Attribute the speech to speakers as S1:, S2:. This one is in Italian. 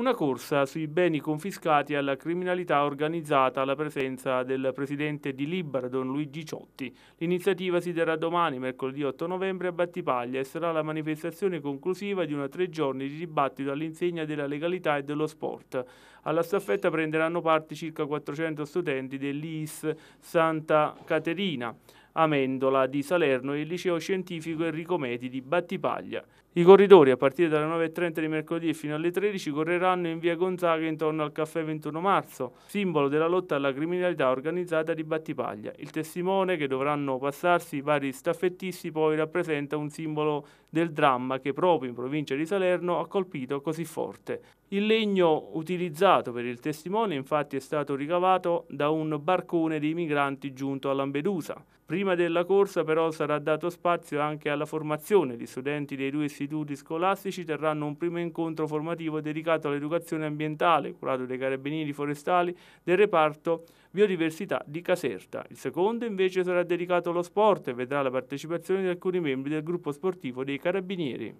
S1: una corsa sui beni confiscati alla criminalità organizzata alla presenza del presidente di Libera, Don Luigi Ciotti. L'iniziativa si terrà domani, mercoledì 8 novembre, a Battipaglia e sarà la manifestazione conclusiva di una tre giorni di dibattito all'insegna della legalità e dello sport. Alla staffetta prenderanno parte circa 400 studenti dell'IS Santa Caterina. Amendola di Salerno e il liceo scientifico Enrico Meti di Battipaglia. I corridori a partire dalle 9.30 di mercoledì fino alle 13 correranno in via Gonzaga intorno al caffè 21 marzo, simbolo della lotta alla criminalità organizzata di Battipaglia. Il testimone che dovranno passarsi i vari staffettisti poi rappresenta un simbolo del dramma che proprio in provincia di Salerno ha colpito così forte. Il legno utilizzato per il testimone infatti è stato ricavato da un barcone dei migranti giunto a Lampedusa. Prima della corsa però sarà dato spazio anche alla formazione. Gli studenti dei due istituti scolastici terranno un primo incontro formativo dedicato all'educazione ambientale, curato dai carabinieri forestali del reparto biodiversità di Caserta. Il secondo invece sarà dedicato allo sport e vedrà la partecipazione di alcuni membri del gruppo sportivo dei carabinieri.